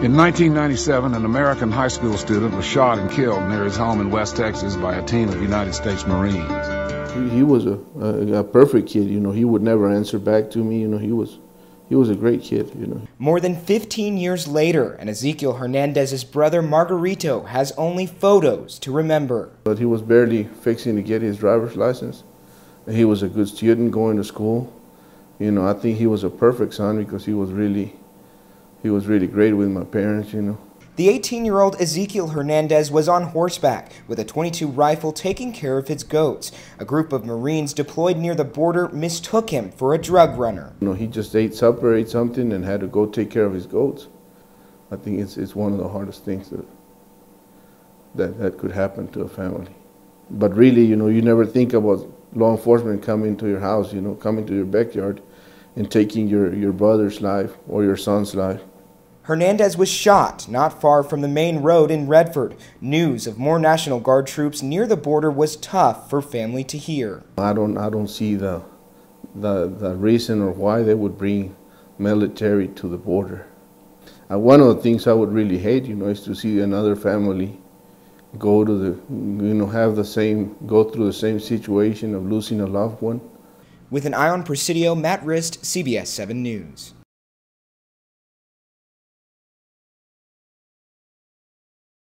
In 1997, an American high school student was shot and killed near his home in West Texas by a team of United States Marines. He, he was a, a, a, perfect kid, you know. He would never answer back to me, you know. He was he was a great kid, you know. More than 15 years later, and Esequiel Hernandez's brother Margarito has only photos to remember. But he was barely fixing to get his driver's license. He was a good student going to school. You know, I think he was a perfect son because he was really he was really great with my parents, you know. The 18-year-old Esequiel Hernandez was on horseback with a 22 rifle taking care of his goats. A group of Marines deployed near the border mistook him for a drug runner. You know, he just ate supper, ate something, and had to go take care of his goats. I think it's, it's one of the hardest things that, that, that could happen to a family. But really, you know, you never think about law enforcement coming to your house, you know, coming to your backyard and taking your, your brother's life or your son's life. Hernandez was shot not far from the main road in Redford. News of more National Guard troops near the border was tough for family to hear. I don't, I don't see the, the, the reason or why they would bring military to the border. Uh, one of the things I would really hate, you know, is to see another family go to the, you know, have the same, go through the same situation of losing a loved one. With an eye on Presidio, Matt Rist, CBS 7 News.